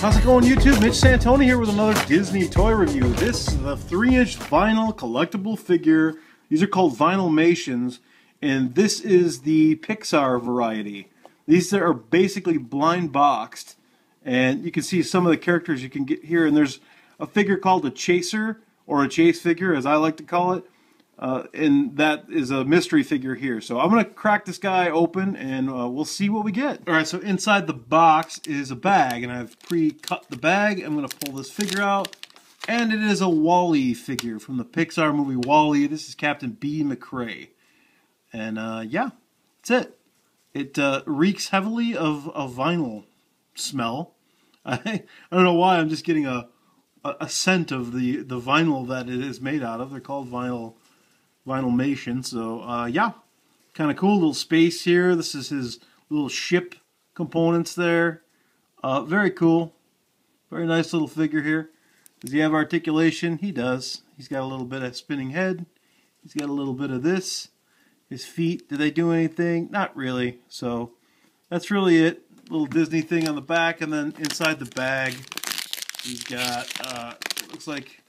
How's it going, YouTube? Mitch Santoni here with another Disney toy review. This is the 3-inch vinyl collectible figure. These are called Vinylmations, and this is the Pixar variety. These are basically blind boxed, and you can see some of the characters you can get here. And there's a figure called a Chaser, or a Chase figure, as I like to call it. Uh, and that is a mystery figure here. So I'm going to crack this guy open and uh, we'll see what we get. All right, so inside the box is a bag, and I've pre-cut the bag. I'm going to pull this figure out, and it is a WALL-E figure from the Pixar movie WALL-E. This is Captain B. McCrea. And uh, yeah, that's it. It uh, reeks heavily of a vinyl smell. I, I don't know why, I'm just getting a, a, a scent of the, the vinyl that it is made out of. They're called vinyl Vinylmation. So uh, yeah, kind of cool little space here. This is his little ship components there. Uh, very cool. Very nice little figure here. Does he have articulation? He does. He's got a little bit of spinning head. He's got a little bit of this. His feet, do they do anything? Not really. So that's really it. Little Disney thing on the back, and then inside the bag, he's got, uh, looks like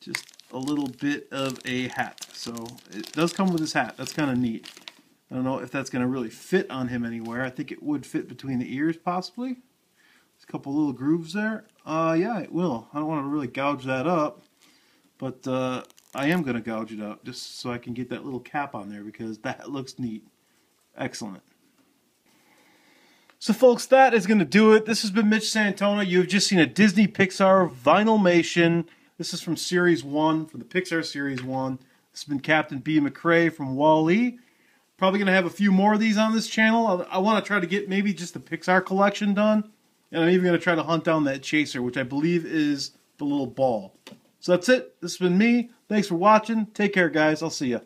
just a little bit of a hat. So it does come with his hat. That's kind of neat. I don't know if that's going to really fit on him anywhere. I think it would fit between the ears possibly. There's a couple little grooves there. Uh, yeah, it will. I don't want to really gouge that up, but uh, I am going to gouge it up just so I can get that little cap on there because that looks neat. Excellent. So folks, that is going to do it. This has been Mitch Santona. You've just seen a Disney Pixar Vinylmation this is from Series 1, from the Pixar Series 1. This has been Captain B. McCrea from WALL-E. Probably going to have a few more of these on this channel. I, I want to try to get maybe just the Pixar collection done. And I'm even going to try to hunt down that Chaser, which I believe is the little ball. So that's it. This has been me. Thanks for watching. Take care, guys. I'll see you.